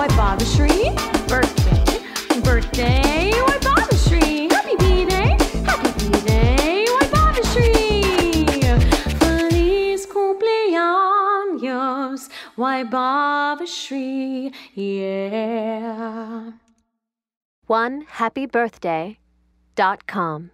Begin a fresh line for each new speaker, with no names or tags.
Vybhavashri, Birthday, birthday, Vybhavashri, Happy B-Day, happy B-Day, Vybhavashri, Feliz cumpleaños, Vybhavashri, Yeah. One happy birthday dot com.